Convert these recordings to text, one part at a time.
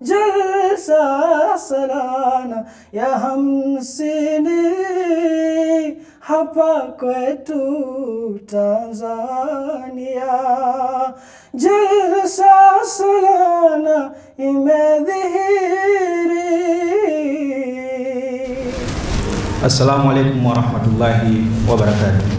Jalsa salana ya hamsini hapa kwetu Tanzania. Jalsa salana imedhihiri. Assalamu alaikum warahmatullahi wabarakatuh.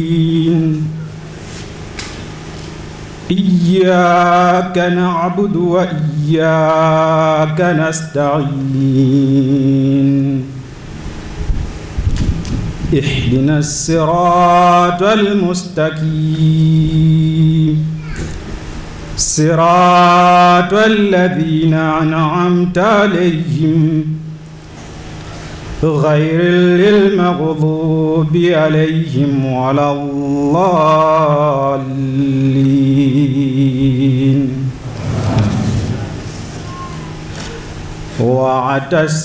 إياك نعبد وإياك نستعين. اهدنا الصراط المستقيم. صراط الذين أنعمت عليهم غير المغضوب عليهم ولا الضالين.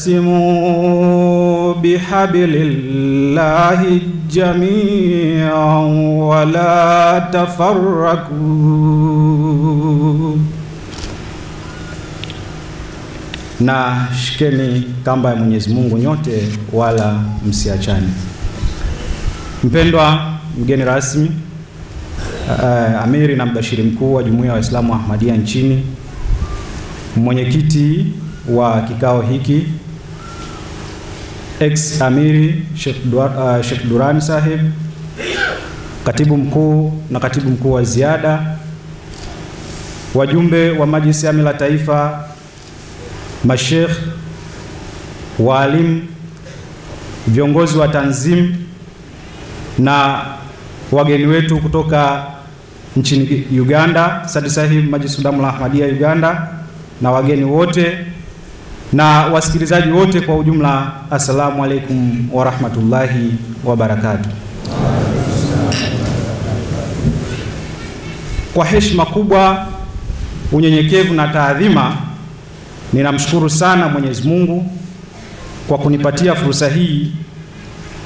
واعتصموا بحبل الله جميعا ولا تفرقوا. Na shikeni kamba ya Mwenyezi Mungu nyote wala msiachane. Mpendwa mgeni rasmi, uh, amiri na mbashiri mkuu wa Jumuiya ya Waislamu wa Ahmadiyya nchini, mwenyekiti wa kikao hiki ex amiri Sheikh Dua- uh, Sheikh Durani Sahib, katibu mkuu na katibu mkuu wa ziada, wajumbe wa Majlisi ya Amila Taifa mashekh, waalimu, viongozi wa tanzim na wageni wetu kutoka nchini Uganda, Sadi Sahib Majisudamu la Ahmadiyya Uganda, na wageni wote na wasikilizaji wote kwa ujumla, assalamu alaikum warahmatullahi wabarakatuh. Kwa heshima kubwa, unyenyekevu na taadhima Ninamshukuru sana Mwenyezi Mungu kwa kunipatia fursa hii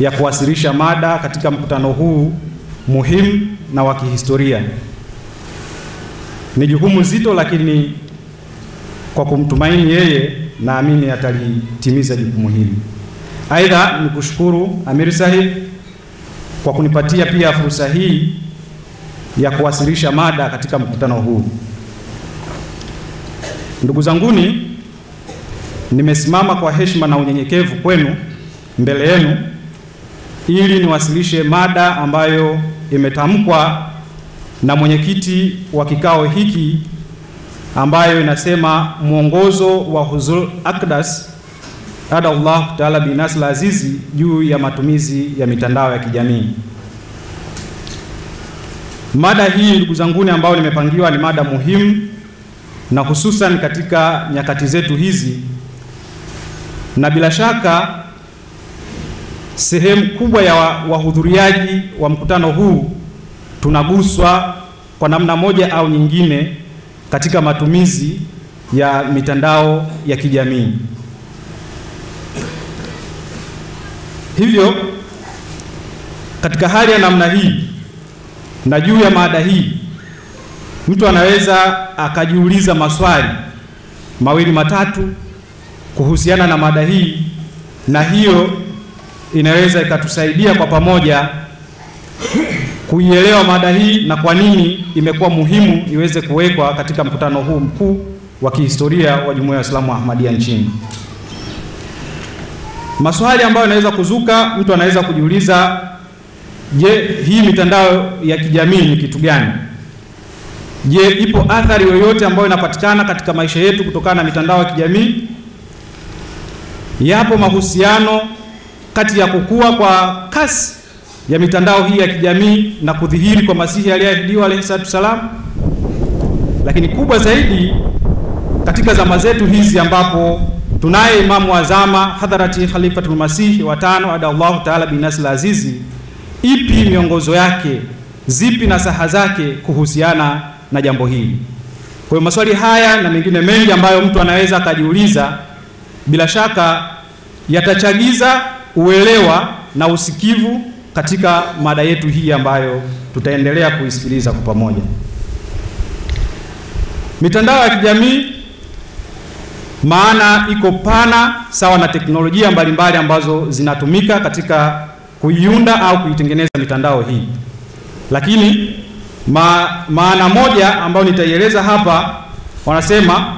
ya kuwasilisha mada katika mkutano huu muhimu na wa kihistoria. Ni jukumu zito, lakini kwa kumtumaini yeye, naamini atalitimiza jukumu hili. Aidha, nikushukuru Amir Sahib kwa kunipatia pia fursa hii ya kuwasilisha mada katika mkutano huu. Ndugu zanguni, nimesimama kwa heshima na unyenyekevu kwenu mbele yenu ili niwasilishe mada ambayo imetamkwa na mwenyekiti wa kikao hiki ambayo inasema mwongozo wa Huzur Akdas ada Allah taala binasl azizi juu ya matumizi ya mitandao ya kijamii. Mada hii ndugu zanguni, ambayo nimepangiwa ni mada muhimu na hususan katika nyakati zetu hizi, na bila shaka sehemu kubwa ya wahudhuriaji wa wa mkutano huu tunaguswa kwa namna moja au nyingine katika matumizi ya mitandao ya kijamii. Hivyo katika hali ya namna hii na juu ya mada hii mtu anaweza akajiuliza maswali mawili matatu kuhusiana na mada hii, na hiyo inaweza ikatusaidia kwa pamoja kuielewa mada hii na kwa nini imekuwa muhimu iweze kuwekwa katika mkutano huu mkuu wa kihistoria wa Jumuiya ya Waislamu wa Ahmadiyya nchini. Maswali ambayo yanaweza kuzuka, mtu anaweza kujiuliza, je, hii mitandao ya kijamii ni kitu gani? Je, ipo athari yoyote ambayo inapatikana katika maisha yetu kutokana na mitandao ya kijamii? Yapo mahusiano kati ya kukua kwa kasi ya mitandao hii ya kijamii na kudhihiri kwa Masihi aliyeahidiwa alayhi salatu wassalam. Lakini kubwa zaidi katika zama zetu hizi ambapo tunaye imamu wa zama hadharati Khalifatul Masih wa tano ada Allahu taala binasl azizi, ipi miongozo yake, zipi na saha zake kuhusiana na jambo hili? Kwa hiyo maswali haya na mengine mengi ambayo mtu anaweza akajiuliza, bila shaka yatachagiza uelewa na usikivu katika mada yetu hii ambayo tutaendelea kuisikiliza kwa pamoja. Mitandao ya kijamii maana iko pana sawa na teknolojia mbalimbali ambazo zinatumika katika kuiunda au kuitengeneza mitandao hii, lakini ma, maana moja ambayo nitaieleza hapa, wanasema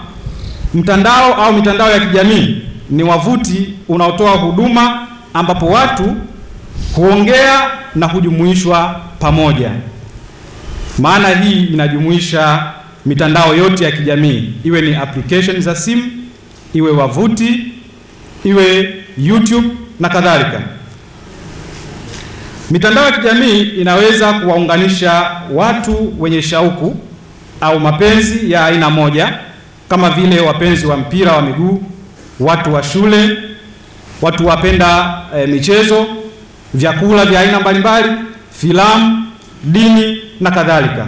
mtandao au mitandao ya kijamii ni wavuti unaotoa huduma ambapo watu huongea na hujumuishwa pamoja. Maana hii inajumuisha mitandao yote ya kijamii, iwe ni application za simu, iwe wavuti, iwe YouTube na kadhalika. Mitandao ya kijamii inaweza kuwaunganisha watu wenye shauku au mapenzi ya aina moja, kama vile wapenzi wa mpira wa miguu, watu wa shule, watu wapenda e, michezo, vyakula vya aina mbalimbali, filamu, dini na kadhalika.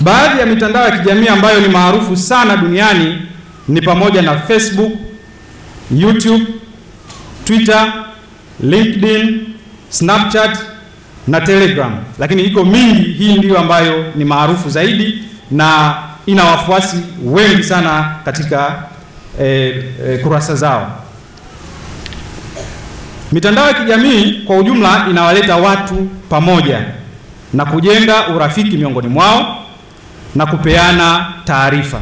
Baadhi ya mitandao ya kijamii ambayo ni maarufu sana duniani ni pamoja na Facebook, YouTube, Twitter, LinkedIn, Snapchat na Telegram, lakini iko mingi. Hii ndiyo ambayo ni maarufu zaidi na ina wafuasi wengi sana katika eh, eh, kurasa zao. Mitandao ya kijamii kwa ujumla inawaleta watu pamoja na kujenga urafiki miongoni mwao na kupeana taarifa.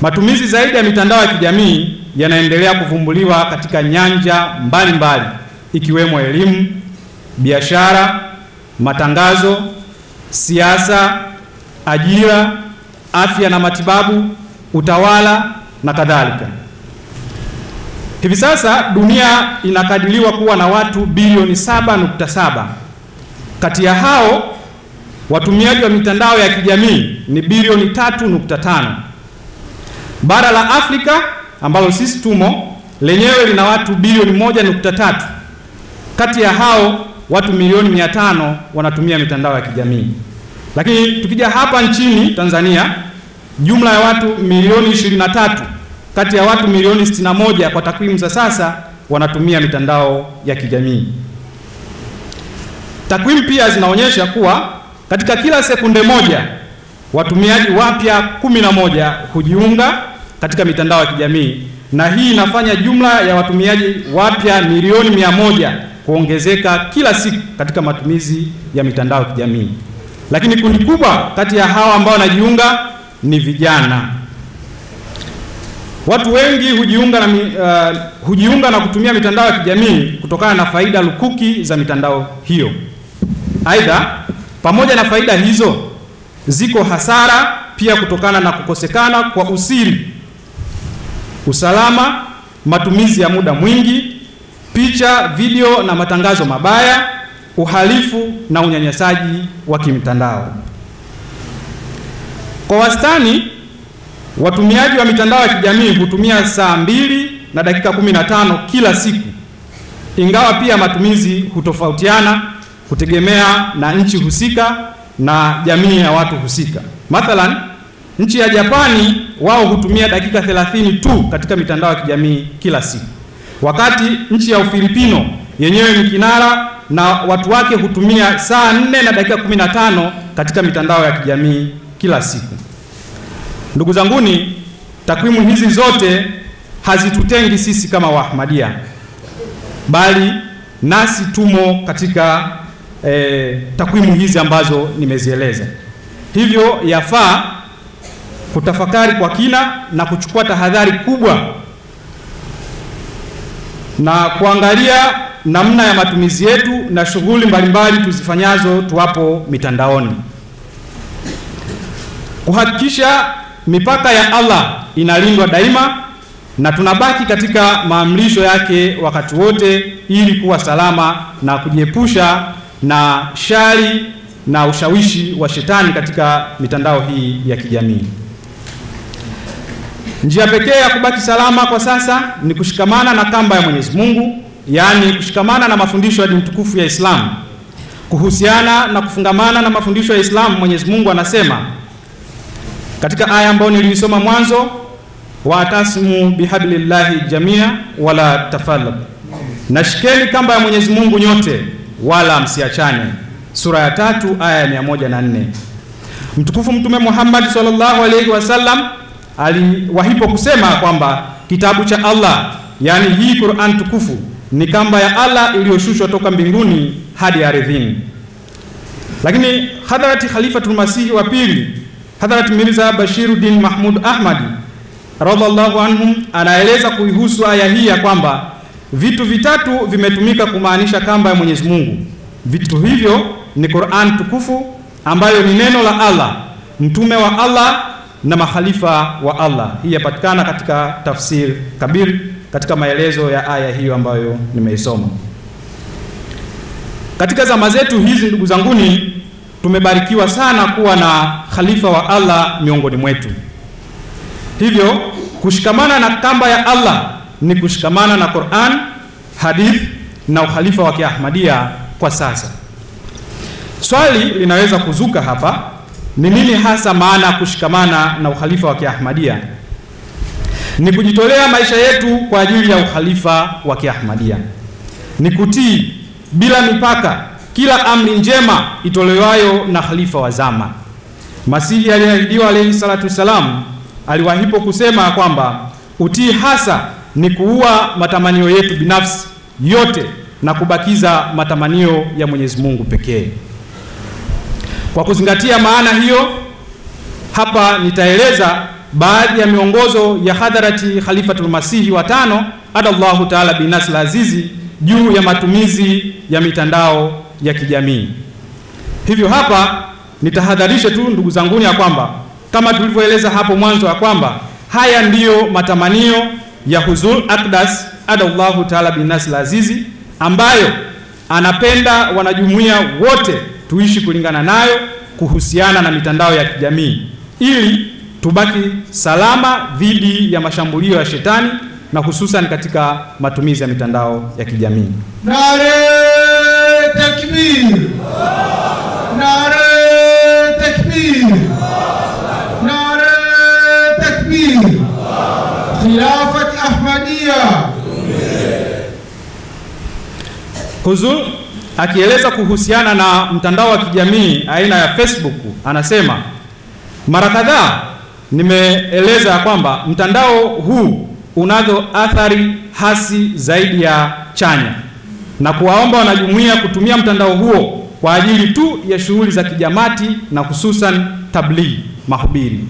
Matumizi zaidi ya mitandao ya kijamii yanaendelea kuvumbuliwa katika nyanja mbalimbali mbali, ikiwemo elimu, biashara, matangazo, siasa, ajira, afya na matibabu, utawala na kadhalika. Hivi sasa dunia inakadiriwa kuwa na watu bilioni 7.7. Kati ya hao watumiaji wa mitandao ya kijamii ni bilioni 3.5. Bara la Afrika ambalo sisi tumo lenyewe lina watu bilioni 1.3. Kati ya hao watu milioni 500 wanatumia mitandao ya kijamii. Lakini tukija hapa nchini Tanzania, jumla ya watu milioni 23 kati ya watu milioni 61 kwa takwimu za sasa wanatumia mitandao ya kijamii. Takwimu pia zinaonyesha kuwa katika kila sekunde moja watumiaji wapya kumi na moja hujiunga katika mitandao ya kijamii, na hii inafanya jumla ya watumiaji wapya milioni mia moja kuongezeka kila siku katika matumizi ya mitandao ya kijamii. Lakini kundi kubwa kati ya hawa ambao wanajiunga ni vijana. Watu wengi hujiunga na, uh, hujiunga na kutumia mitandao ya kijamii kutokana na faida lukuki za mitandao hiyo. Aidha, pamoja na faida hizo ziko hasara pia kutokana na kukosekana kwa usiri, usalama, matumizi ya muda mwingi, picha, video na matangazo mabaya, uhalifu na unyanyasaji wa kimtandao. Kwa wastani watumiaji wa mitandao ya kijamii hutumia saa mbili na dakika 15 kila siku, ingawa pia matumizi hutofautiana kutegemea na nchi husika na jamii ya watu husika. Mathalan, nchi ya Japani wao hutumia dakika 30 tu katika mitandao ya kijamii kila siku, wakati nchi ya Ufilipino yenyewe ni kinara na watu wake hutumia saa 4 na dakika 15 katika mitandao ya kijamii kila siku. Ndugu zanguni, takwimu hizi zote hazitutengi sisi kama Waahmadia, bali nasi tumo katika eh, takwimu hizi ambazo nimezieleza. Hivyo yafaa kutafakari kwa kina na kuchukua tahadhari kubwa na kuangalia namna ya matumizi yetu na shughuli mbalimbali tuzifanyazo tuwapo mitandaoni, kuhakikisha mipaka ya Allah inalindwa daima na tunabaki katika maamrisho yake wakati wote ili kuwa salama na kujiepusha na shari na ushawishi wa shetani katika mitandao hii ya kijamii. Njia pekee ya kubaki salama kwa sasa ni kushikamana na kamba ya Mwenyezi Mungu, yaani kushikamana na mafundisho ya dini tukufu ya Islamu. Kuhusiana na kufungamana na mafundisho ya Islamu, Mwenyezi Mungu anasema katika aya ambayo niliisoma mwanzo, watasimu bihablillahi jamia wala tafallaq, nashikeni kamba ya Mwenyezi Mungu nyote wala msiachane. Sura ya tatu aya ya 104. Mtukufu Mtume Muhammad sallallahu alaihi wasallam aliwahipo kusema kwamba kitabu cha Allah yani hii Qur'an tukufu ni kamba ya Allah iliyoshushwa toka mbinguni hadi ardhini. Lakini Hadharati Khalifatul Masihi wa pili, Hadharati Mirza Bashiruddin Mahmud Ahmadi radhiallahu anhum anaeleza kuihusu aya hii ya kwamba vitu vitatu vimetumika kumaanisha kamba ya Mwenyezi Mungu. Vitu hivyo ni Qur'an tukufu ambayo ni neno la Allah, mtume wa Allah na makhalifa wa Allah. Hii yapatikana katika tafsir Kabir katika maelezo ya aya hiyo ambayo nimeisoma. Katika zama zetu hizi, ndugu zanguni, tumebarikiwa sana kuwa na khalifa wa Allah miongoni mwetu. Hivyo kushikamana na kamba ya Allah ni kushikamana na Qur'an, hadith na ukhalifa wa Kiahmadia kwa sasa. Swali linaweza kuzuka hapa, ni nini hasa maana ya kushikamana na ukhalifa wa Kiahmadia? Ni kujitolea maisha yetu kwa ajili ya ukhalifa wa Kiahmadia, ni kutii bila mipaka kila amri njema itolewayo na khalifa wa zama. Masihi aliyeahidiwa alayhi salatu wassalam aliwahipo kusema kwamba utii hasa ni kuua matamanio yetu binafsi yote na kubakiza matamanio ya Mwenyezi Mungu pekee. Kwa kuzingatia maana hiyo, hapa nitaeleza baadhi ya miongozo ya hadharati Khalifatul Masihi wa tano adallahu taala binasl azizi juu ya matumizi ya mitandao ya kijamii. Hivyo hapa nitahadharisha tu ndugu zanguni ya kwamba kama tulivyoeleza hapo mwanzo ya kwamba haya ndiyo matamanio ya Huzul Akdas adallahu taala binasl azizi ambayo anapenda wanajumuiya wote tuishi kulingana nayo kuhusiana na mitandao ya kijamii ili tubaki salama dhidi ya mashambulio ya shetani na hususan katika matumizi ya mitandao ya kijamii. Nare takbir! Nare takbir! Nare takbir! Khilafat Ahmadiyya! Huzur akieleza kuhusiana na mtandao wa kijamii aina ya Facebook anasema, mara kadhaa nimeeleza kwamba mtandao huu unazo athari hasi zaidi ya chanya na kuwaomba wanajumuia kutumia mtandao huo kwa ajili tu ya shughuli za kijamati na hususan tablighi, mahubiri.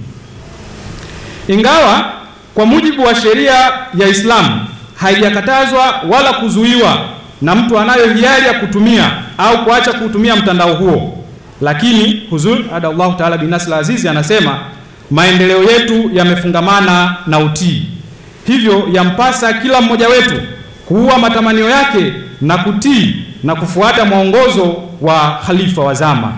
Ingawa kwa mujibu wa sheria ya Islamu haijakatazwa wala kuzuiwa na mtu anayo hiari ya kutumia au kuacha kutumia mtandao huo, lakini Huzur adallahu taala binasla azizi anasema maendeleo yetu yamefungamana na utii, hivyo yampasa kila mmoja wetu kuua matamanio yake na kutii na kufuata mwongozo wa khalifa wa zama.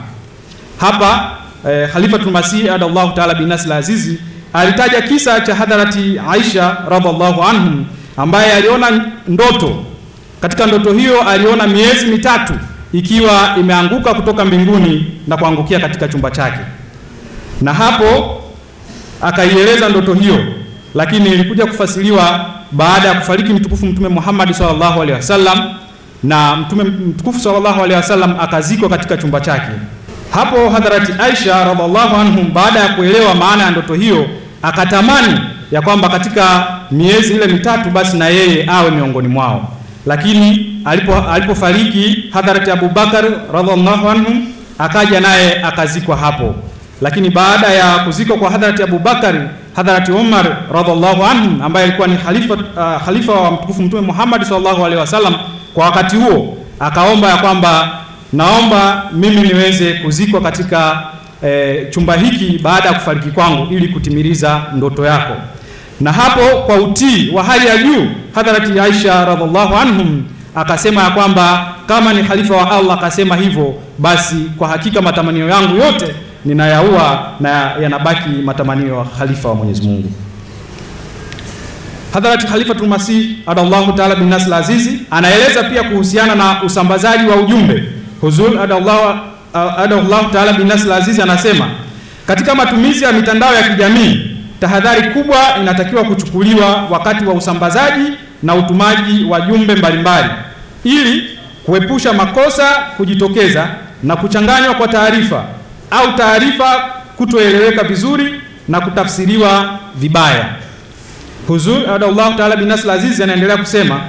Hapa eh, Khalifatul Masih adallahu taala binasl azizi alitaja kisa cha hadharati Aisha radhiallahu anhum ambaye aliona ndoto. Katika ndoto hiyo aliona miezi mitatu ikiwa imeanguka kutoka mbinguni na kuangukia katika chumba chake, na hapo akaieleza ndoto hiyo, lakini ilikuja kufasiliwa baada ya kufariki mtukufu Mtume Muhammad sallallahu alaihi wasallam, na Mtume mtukufu sallallahu alaihi wasallam akazikwa katika chumba chake. Hapo hadharati Aisha radhiallahu anhum, baada ya kuelewa maana ya ndoto hiyo, akatamani ya kwamba katika miezi ile mitatu basi na yeye awe miongoni mwao. Lakini alipo alipofariki hadharati Abubakar radhiallahu anhum akaja naye akazikwa hapo, lakini baada ya kuzikwa kwa hadharati Abubakari, hadharati Umar radhiallahu anhu ambaye alikuwa ni khalifa, uh, khalifa wa mtukufu Mtume Muhammad sallallahu alaihi wasallam kwa wakati huo, akaomba ya kwamba naomba mimi niweze kuzikwa katika e, chumba hiki baada ya kufariki kwangu ili kutimiliza ndoto yako. Na hapo kwa utii wa hali ya juu hadharati Aisha radhiallahu anhum akasema ya kwamba kama ni khalifa wa Allah akasema hivyo, basi kwa hakika matamanio yangu yote ninayaua na yanabaki matamanio ya khalifa wa Mwenyezi Mungu. Hadharati Khalifatul Masih adallahu taala bin Nasr Azizi anaeleza pia kuhusiana na usambazaji wa ujumbe. Huzur adallahu adallahu taala bin Nasr Azizi anasema katika matumizi ya mitandao ya kijamii, tahadhari kubwa inatakiwa kuchukuliwa wakati wa usambazaji na utumaji wa jumbe mbalimbali ili kuepusha makosa kujitokeza na kuchanganywa kwa taarifa au taarifa kutoeleweka vizuri na kutafsiriwa vibaya. Huzur Allahu taala bin Nasr Azizi anaendelea kusema,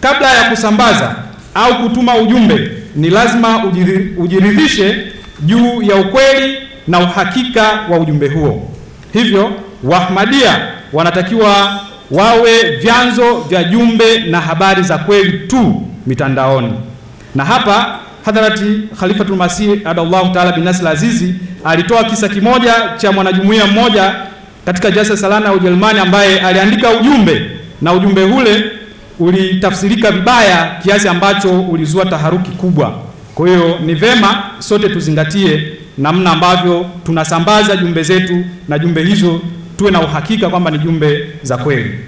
kabla ya kusambaza au kutuma ujumbe ni lazima ujiridhishe juu ya ukweli na uhakika wa ujumbe huo. Hivyo Wahmadia wanatakiwa wawe vyanzo vya jumbe na habari za kweli tu mitandaoni. Na hapa hadharati Khalifatul Masih adallahu taala bin Nasr Azizi alitoa kisa kimoja cha mwanajumuiya mmoja katika Jalsa Salana Ujerumani ambaye aliandika ujumbe na ujumbe ule ulitafsirika vibaya kiasi ambacho ulizua taharuki kubwa. Kwa hiyo ni vema sote tuzingatie namna ambavyo tunasambaza jumbe zetu na jumbe hizo tuwe na uhakika kwamba ni jumbe za kweli.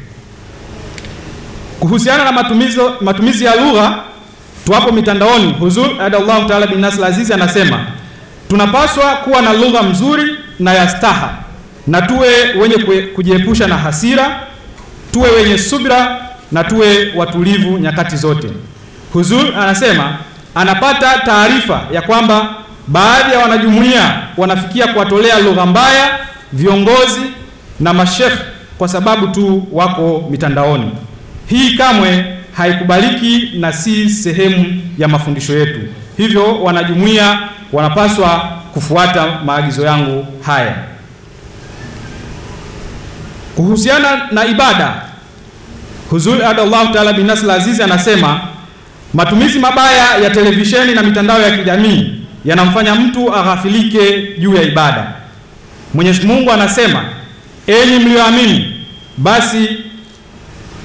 Kuhusiana na matumizi, matumizi ya lugha tuwapo mitandaoni, Huzur adallahu taala bin Nasr Azizi anasema tunapaswa kuwa na lugha mzuri na ya staha na tuwe wenye kujiepusha na hasira, tuwe wenye subira na tuwe watulivu nyakati zote. Huzur anasema anapata taarifa ya kwamba baadhi ya wanajumuiya wanafikia kuwatolea lugha mbaya viongozi na mashekh kwa sababu tu wako mitandaoni. Hii kamwe haikubaliki na si sehemu ya mafundisho yetu. Hivyo wanajumuiya wanapaswa kufuata maagizo yangu haya. Kuhusiana na ibada, Huzuri adallahu taala bin Nasr Azizi anasema matumizi mabaya ya televisheni na mitandao ya kijamii yanamfanya mtu aghafilike juu ya ibada. Mwenyezi Mungu anasema, enyi mlioamini, basi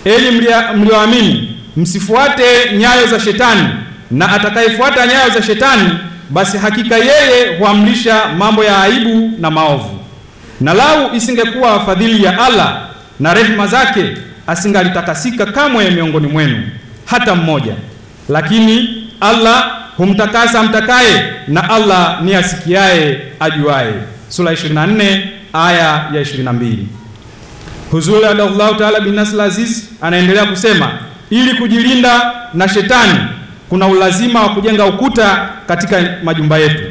enyi mlioamini, msifuate nyayo za shetani, na atakayefuata nyayo za shetani, basi hakika yeye huamrisha mambo ya aibu na maovu. Na lau isingekuwa fadhili ya Allah na rehema zake, asingalitakasika kamwe miongoni mwenu hata mmoja. Lakini Allah humtakasa mtakaye, na Allah ni asikiaye ajuaye. Sura 24 aya ya 22. Huzuri adallahu taala bin Aziz anaendelea kusema, ili kujilinda na shetani kuna ulazima wa kujenga ukuta katika majumba yetu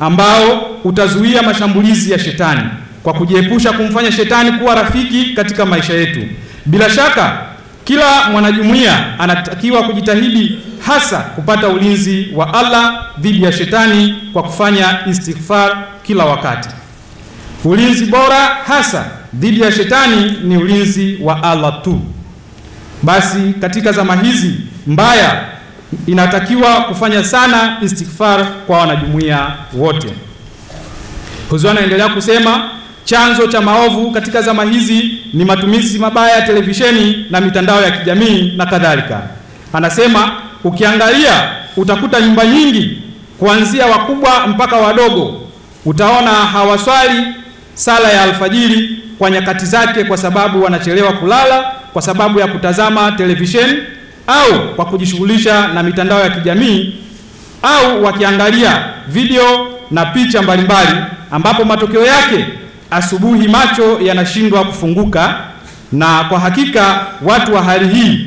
ambao utazuia mashambulizi ya shetani kwa kujiepusha kumfanya shetani kuwa rafiki katika maisha yetu. Bila shaka kila mwanajumuiya anatakiwa kujitahidi hasa kupata ulinzi wa Allah dhidi ya shetani kwa kufanya istighfar kila wakati. Ulinzi bora hasa dhidi ya shetani ni ulinzi wa Allah tu. Basi katika zama hizi mbaya inatakiwa kufanya sana istighfar kwa wanajumuiya wote. Huzuri anaendelea kusema chanzo cha maovu katika zama hizi ni matumizi mabaya ya televisheni na mitandao ya kijamii na kadhalika. Anasema ukiangalia utakuta nyumba nyingi kuanzia wakubwa mpaka wadogo, utaona hawaswali sala ya alfajiri kwa nyakati zake, kwa sababu wanachelewa kulala kwa sababu ya kutazama televisheni au kwa kujishughulisha na mitandao ya kijamii au wakiangalia video na picha mbalimbali, ambapo matokeo yake asubuhi macho yanashindwa kufunguka. Na kwa hakika watu wa hali hii,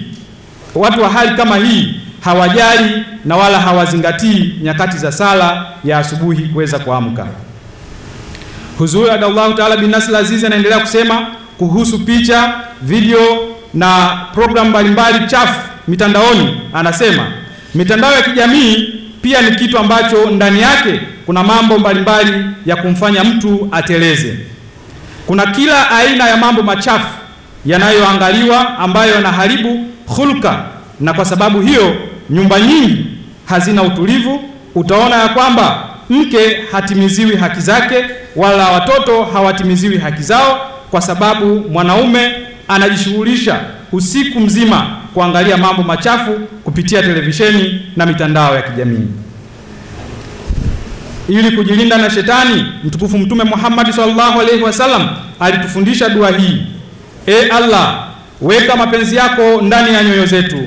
watu wa hali kama hii hawajali na wala hawazingatii nyakati za sala ya asubuhi kuweza kuamka. Huzuri adallahu taala bin Nasr Azizi anaendelea kusema kuhusu picha, video na programu mbalimbali chafu mitandaoni. Anasema mitandao ya kijamii pia ni kitu ambacho ndani yake kuna mambo mbalimbali ya kumfanya mtu ateleze. Kuna kila aina ya mambo machafu yanayoangaliwa ambayo yanaharibu hulka, na kwa sababu hiyo nyumba nyingi hazina utulivu. Utaona ya kwamba mke hatimiziwi haki zake, wala watoto hawatimiziwi haki zao, kwa sababu mwanaume anajishughulisha usiku mzima kuangalia mambo machafu kupitia televisheni na mitandao ya kijamii. Ili kujilinda na shetani, mtukufu Mtume Muhammad sallallahu alaihi wasallam alitufundisha dua hii: E Allah, weka mapenzi yako ndani ya nyoyo zetu,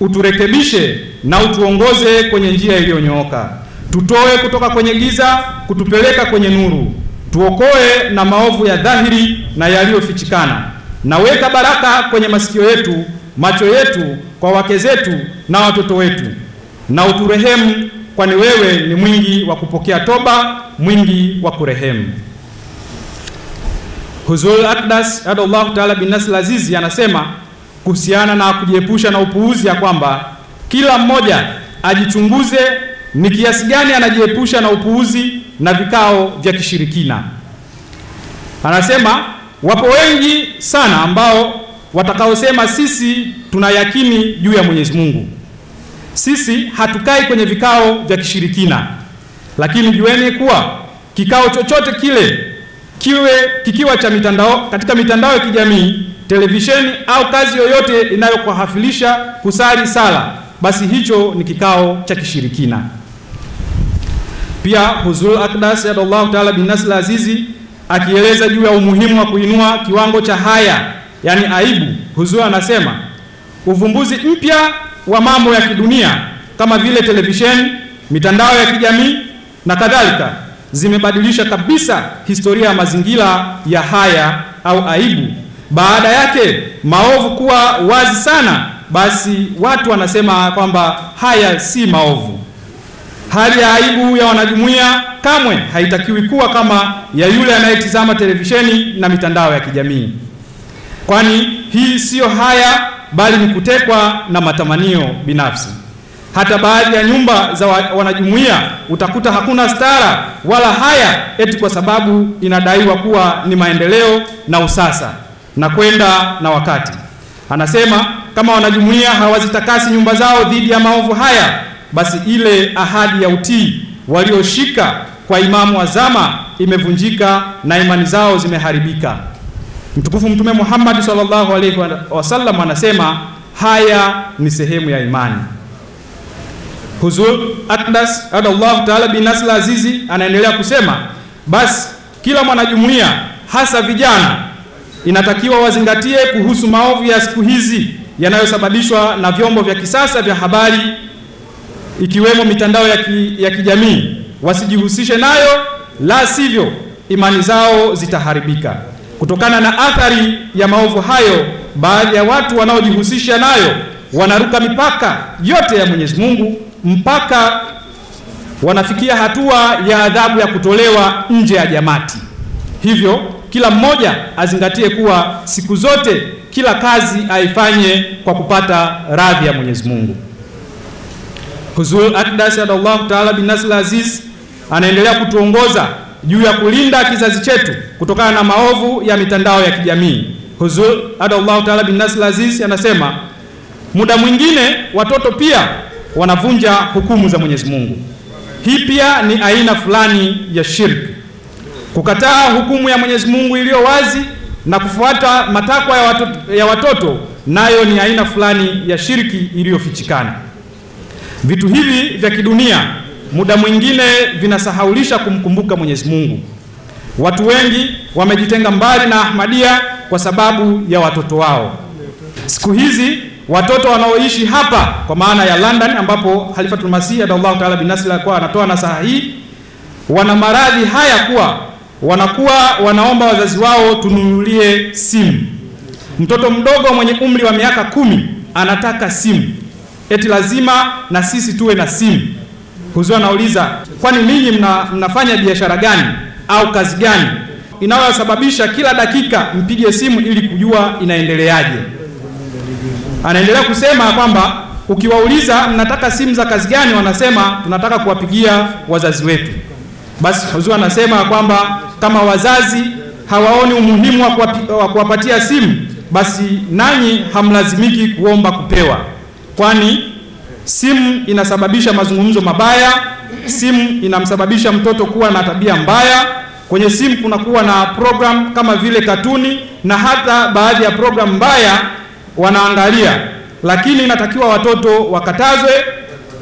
uturekebishe na utuongoze kwenye njia iliyonyooka, tutoe kutoka kwenye giza kutupeleka kwenye nuru, tuokoe na maovu ya dhahiri na yaliyofichikana, na weka baraka kwenye masikio yetu, macho yetu, kwa wake zetu na watoto wetu, na uturehemu, kwani wewe ni mwingi wa kupokea toba, mwingi wa kurehemu. Huzul Akdas adallahu taala bin Nasr Azizi anasema kuhusiana na kujiepusha na upuuzi ya kwamba kila mmoja ajichunguze ni kiasi gani anajiepusha na upuuzi na vikao vya kishirikina. Anasema wapo wengi sana ambao watakaosema sisi tuna yakini juu ya Mwenyezi Mungu, sisi hatukai kwenye vikao vya kishirikina, lakini jueni kuwa kikao chochote kile kiwe kikiwa cha mitandao katika mitandao ya kijamii, televisheni au kazi yoyote inayokuhafilisha kusali sala, basi hicho ni kikao cha kishirikina. Pia Huzul Akdas Allah taala bin Azizi akieleza juu ya umuhimu wa kuinua kiwango cha haya, yani aibu, Huzua anasema uvumbuzi mpya wa mambo ya kidunia kama vile televisheni, mitandao ya kijamii na kadhalika zimebadilisha kabisa historia ya mazingira ya haya au aibu. Baada yake maovu kuwa wazi sana, basi watu wanasema kwamba haya si maovu. Hali ya aibu ya wanajumuiya kamwe haitakiwi kuwa kama ya yule anayetizama televisheni na mitandao ya kijamii, kwani hii siyo haya, bali ni kutekwa na matamanio binafsi. Hata baadhi ya nyumba za wanajumuiya utakuta hakuna stara wala haya, eti kwa sababu inadaiwa kuwa ni maendeleo na usasa na kwenda na wakati. Anasema kama wanajumuiya hawazitakasi nyumba zao dhidi ya maovu haya, basi ile ahadi ya utii walioshika kwa imamu wa zama imevunjika na imani zao zimeharibika. Mtukufu Mtume Muhammad sallallahu alaihi wasallam anasema haya ni sehemu ya imani. Huzur Atlas adallahu taala bin Nasla Azizi anaendelea kusema, basi kila mwanajumuiya hasa vijana inatakiwa wazingatie kuhusu maovu ya siku hizi yanayosababishwa na vyombo vya kisasa vya habari ikiwemo mitandao ya, ki, ya kijamii. Wasijihusishe nayo, la sivyo imani zao zitaharibika. Kutokana na athari ya maovu hayo, baadhi ya watu wanaojihusisha nayo wanaruka mipaka yote ya Mwenyezi Mungu mpaka wanafikia hatua ya adhabu ya kutolewa nje ya jamati. Hivyo kila mmoja azingatie kuwa siku zote kila kazi aifanye kwa kupata radhi ya Mwenyezi Mungu. Huzur Akdas adallahu taala bin Nasr Aziz anaendelea kutuongoza juu ya kulinda kizazi chetu kutokana na maovu ya mitandao ya kijamii. Huzur adallahu taala bin Nasr Aziz anasema muda mwingine watoto pia wanavunja hukumu za Mwenyezi Mungu. Hii pia ni aina fulani ya shirki. Kukataa hukumu ya Mwenyezi Mungu iliyo wazi na kufuata matakwa ya watoto, ya watoto nayo ni aina fulani ya shirki iliyofichikana. Vitu hivi vya kidunia muda mwingine vinasahaulisha kumkumbuka Mwenyezi Mungu. Watu wengi wamejitenga mbali na Ahmadia kwa sababu ya watoto wao. Siku hizi watoto wanaoishi hapa kwa maana ya London ambapo Khalifatul Masih adallahu ta'ala bin Nasr alikuwa anatoa nasaha hii, wana maradhi haya kuwa wanakuwa wanaomba wazazi wao tununulie simu. Mtoto mdogo mwenye umri wa miaka kumi anataka simu, eti lazima na sisi tuwe na simu. Huzua anauliza, kwani ninyi mna, mnafanya biashara gani au kazi gani inayosababisha kila dakika mpige simu ili kujua inaendeleaje? Anaendelea kusema kwamba ukiwauliza mnataka simu za kazi gani, wanasema tunataka kuwapigia wazazi wetu. Basi Huzur anasema kwamba kama wazazi hawaoni umuhimu wa kuwapatia simu, basi nanyi hamlazimiki kuomba kupewa, kwani simu inasababisha mazungumzo mabaya. Simu inamsababisha mtoto kuwa na tabia mbaya. Kwenye simu kunakuwa na program kama vile katuni na hata baadhi ya program mbaya wanaangalia, lakini inatakiwa watoto wakatazwe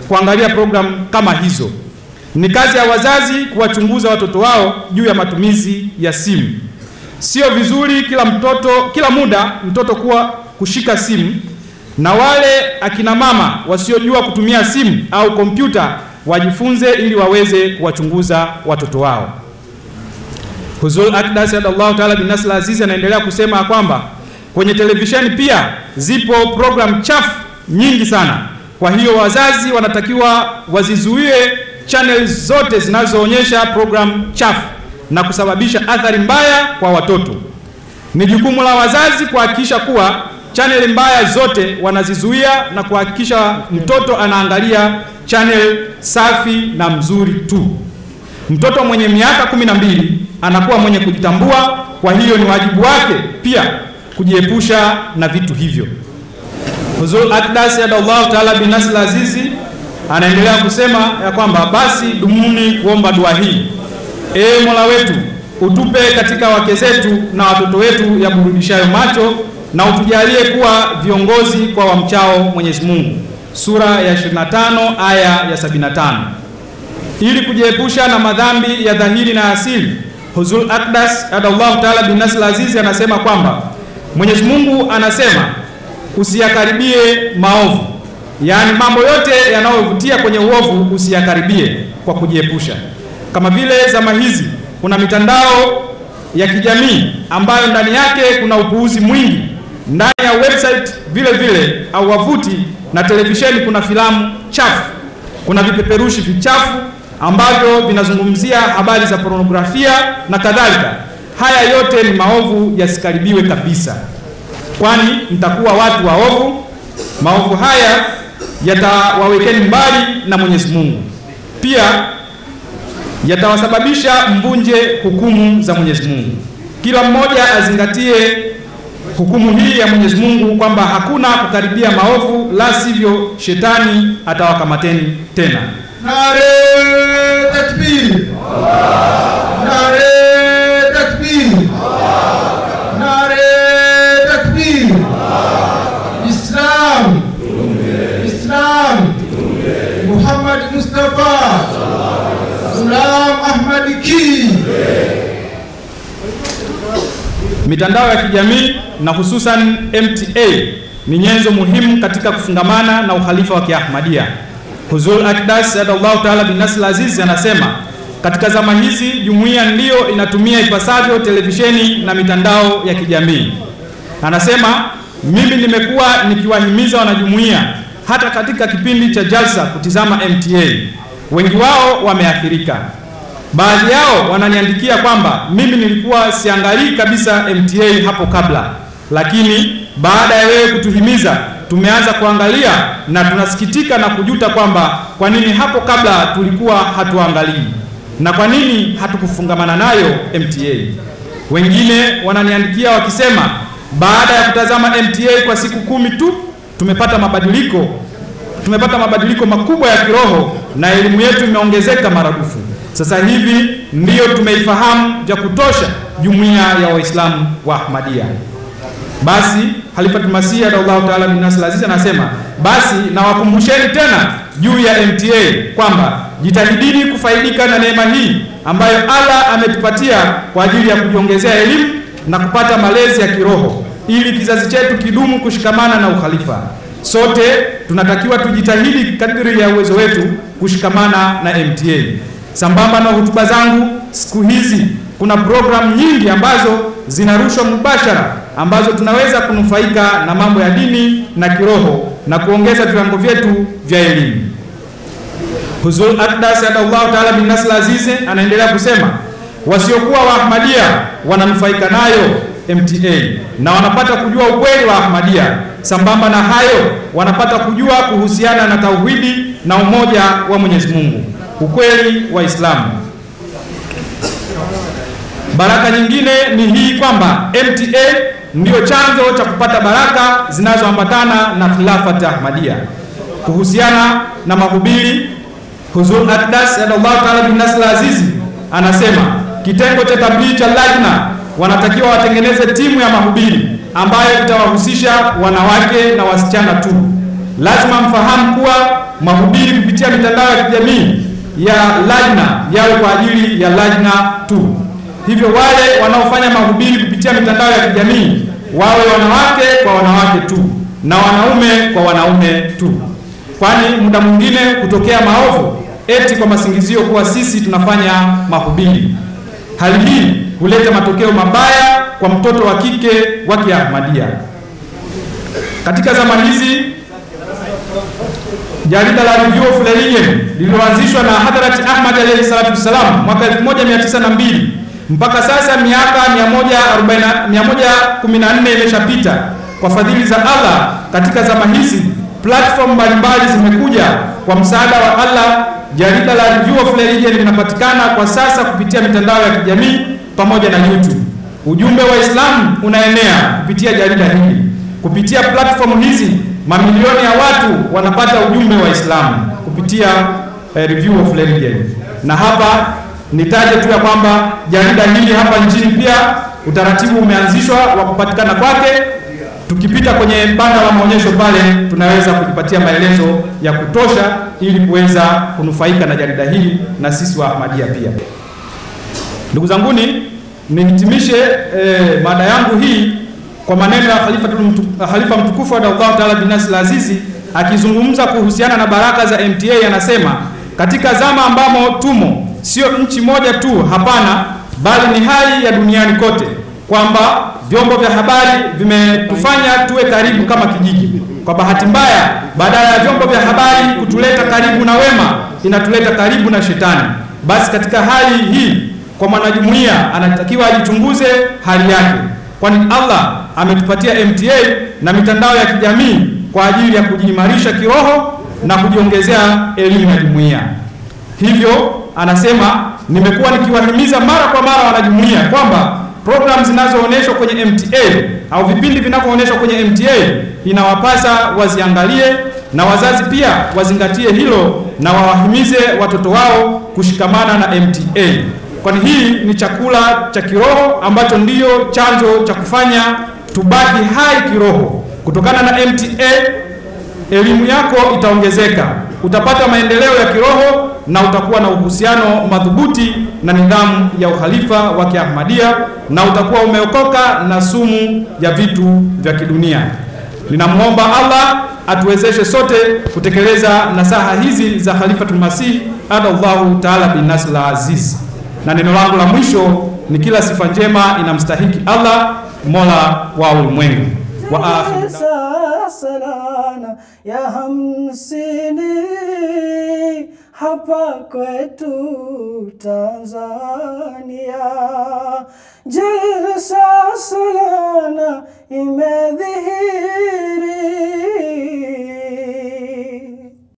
kuangalia program kama hizo. Ni kazi ya wazazi kuwachunguza watoto wao juu ya matumizi ya simu. Sio vizuri kila mtoto kila muda mtoto kuwa kushika simu, na wale akina mama wasiojua kutumia simu au kompyuta wajifunze ili waweze kuwachunguza watoto wao. Huzul Akdas Allahu Taala bin Nasr Azizi anaendelea kusema kwamba kwenye televisheni pia zipo programu chafu nyingi sana. Kwa hiyo wazazi wanatakiwa wazizuie channels zote zinazoonyesha programu chafu na kusababisha athari mbaya kwa watoto. Ni jukumu la wazazi kuhakikisha kuwa chaneli mbaya zote wanazizuia na kuhakikisha mtoto anaangalia channel safi na mzuri tu. Mtoto mwenye miaka kumi na mbili anakuwa mwenye kujitambua, kwa hiyo ni wajibu wake pia kujiepusha na vitu hivyo. Huzur Akdas Yadallahu Taala bin Azizi anaendelea kusema ya kwamba basi dumuni kuomba dua hii: Ee Mola wetu, utupe katika wake zetu na watoto wetu ya burudishayo macho na utujalie kuwa viongozi kwa wamchao Mwenyezi Mungu. Sura ya 25 aya ya 75. Ili kujiepusha na madhambi ya dhahiri na asili, Huzul Akdas Adallahu Taala bin Nasr Azizi anasema kwamba Mwenyezi Mungu anasema usiyakaribie maovu, yaani mambo yote yanayovutia kwenye uovu usiyakaribie kwa kujiepusha. Kama vile zama hizi kuna mitandao ya kijamii ambayo ndani yake kuna upuuzi mwingi. Ndani ya website vile vile au wavuti na televisheni kuna filamu chafu, kuna vipeperushi vichafu ambavyo vinazungumzia habari za pornografia na kadhalika. Haya yote ni maovu, yasikaribiwe kabisa, kwani mtakuwa watu waovu. Maovu haya yatawawekeni mbali na Mwenyezi Mungu, pia yatawasababisha mvunje hukumu za Mwenyezi Mungu. Kila mmoja azingatie hukumu hii ya Mwenyezi Mungu kwamba hakuna kukaribia maovu, la sivyo shetani atawakamateni tena. Nare takbir! Nare takbir! Nare takbir! Islam, Islam, Muhammad Mustafa, Ghulam Ahmad Mitandao ya kijamii na hususan MTA ni nyenzo muhimu katika kufungamana na ukhalifa wa Kiahmadia. Huzur Akdas Adallahu Taala bin Nasr Aziz anasema katika zama hizi jumuiya ndiyo inatumia ipasavyo televisheni na mitandao ya kijamii. Anasema mimi nimekuwa nikiwahimiza wanajumuiya hata katika kipindi cha jalsa kutizama MTA. Wengi wao wameathirika. Baadhi yao wananiandikia kwamba mimi nilikuwa siangalii kabisa MTA hapo kabla, lakini baada ya wewe kutuhimiza tumeanza kuangalia na tunasikitika na kujuta kwamba kwa nini hapo kabla tulikuwa hatuangalii na kwa nini hatukufungamana nayo MTA. Wengine wananiandikia wakisema baada ya kutazama MTA kwa siku kumi tu tumepata mabadiliko tumepata mabadiliko makubwa ya kiroho na elimu yetu imeongezeka maradufu. Sasa hivi ndiyo tumeifahamu vya kutosha jumuiya ya Waislamu wa Ahmadiyya. Basi Khalifatul Masih Allahu Taala bin Nasr Aziz anasema basi nawakumbusheni tena juu ya MTA kwamba jitahidini kufaidika na neema hii ambayo Allah ametupatia kwa ajili ya kujiongezea elimu na kupata malezi ya kiroho ili kizazi chetu kidumu kushikamana na ukhalifa. Sote tunatakiwa tujitahidi kadri ya uwezo wetu kushikamana na MTA. Sambamba na hotuba zangu siku hizi, kuna programu nyingi ambazo zinarushwa mubashara ambazo tunaweza kunufaika na mambo ya dini na kiroho na kuongeza viwango vyetu vya elimu. Huzur Akdas Adallahu Taala bin Nasr Azize anaendelea kusema wasiokuwa wa Ahmadiyya wananufaika nayo MTA na wanapata kujua ukweli wa Ahmadia. sambamba na hayo wanapata kujua kuhusiana na tauhidi na umoja wa Mwenyezi Mungu, ukweli wa Islamu. Baraka nyingine ni hii kwamba MTA ndiyo chanzo cha kupata baraka zinazoambatana na khilafati Ahmadia. Kuhusiana na mahubiri, Huzur Akdas Allah taala bin Nasr Azizi anasema kitengo cha tablighi cha Lajna wanatakiwa watengeneze timu ya mahubiri ambayo itawahusisha wanawake na wasichana tu. Lazima mfahamu kuwa mahubiri kupitia mitandao ya kijamii ya Lajna yawe kwa ajili ya Lajna tu. Hivyo wale wanaofanya mahubiri kupitia mitandao ya kijamii wawe wanawake kwa wanawake tu na wanaume kwa wanaume tu, kwani muda mwingine kutokea maovu eti kwa masingizio kuwa sisi tunafanya mahubiri. Hali hii huleta matokeo mabaya kwa mtoto wa kike wa Kiahmadia. Katika zama hizi jarida la Review of Religion lililoanzishwa na Hadhrat Ahmad alayhi salatu wassalam mwaka 1902 mpaka sasa miaka 114 imeshapita. Kwa fadhili za Allah, katika zama hizi platform mbalimbali zimekuja kwa msaada wa Allah. Jarida la Review of Religion linapatikana kwa sasa kupitia mitandao ya kijamii pamoja na YouTube. Ujumbe wa Islamu unaenea kupitia jarida hili. Kupitia platform hizi mamilioni ya watu wanapata ujumbe wa Islamu kupitia eh, Review of Religion. Na hapa nitaje tu ya kwamba jarida hili hapa nchini pia utaratibu umeanzishwa wa kupatikana kwake. Tukipita kwenye banda la maonyesho pale, tunaweza kujipatia maelezo ya kutosha ili kuweza kunufaika na jarida hili na sisi wa Ahmadiyya pia. Ndugu zanguni, nihitimishe eh, mada yangu hii kwa maneno ya Khalifa, Khalifa mtukufu wa Allah Taala bin Nasr Azizi akizungumza kuhusiana na baraka za MTA, anasema katika zama ambamo tumo, sio nchi moja tu, hapana, bali ni hali ya duniani kote, kwamba vyombo vya habari vimetufanya tuwe karibu kama kijiji. Kwa bahati mbaya, badala ya vyombo vya habari kutuleta karibu na wema, inatuleta karibu na shetani. Basi katika hali hii, kwa mwanajumuiya anatakiwa ajichunguze hali yake, kwani Allah ametupatia MTA na mitandao ya kijamii kwa ajili ya kujiimarisha kiroho na kujiongezea elimu ya jumuiya. Hivyo anasema nimekuwa nikiwahimiza mara kwa mara wanajumuia kwamba programu zinazoonyeshwa kwenye MTA au vipindi vinavyoonyeshwa kwenye MTA inawapasa waziangalie, na wazazi pia wazingatie hilo na wawahimize watoto wao kushikamana na MTA, kwani hii ni chakula cha kiroho ambacho ndiyo chanzo cha kufanya tubaki hai kiroho. Kutokana na MTA elimu yako itaongezeka, utapata maendeleo ya kiroho na utakuwa na uhusiano madhubuti na nidhamu ya ukhalifa wa Kiahmadia na utakuwa umeokoka na sumu ya vitu vya kidunia. Ninamwomba Allah atuwezeshe sote kutekeleza nasaha hizi za Khalifatul Masih adallahu taala bin Nasla Aziz. Na neno langu la mwisho ni kila sifa njema inamstahiki Allah mola wa ulimwengu wa akhir ya hamsini hapa kwetu Tanzania. Jalsa Salana imedhihiri